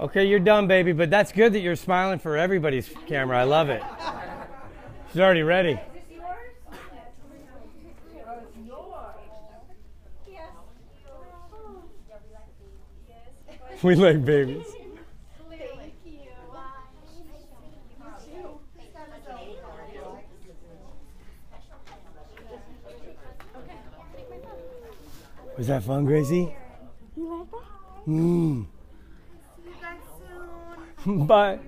Okay, you're done, baby, but that's good that you're smiling for everybody's camera. I love it. She's already ready. We like babies. Was that fun, Gracie? You like that? Mmm. Bye.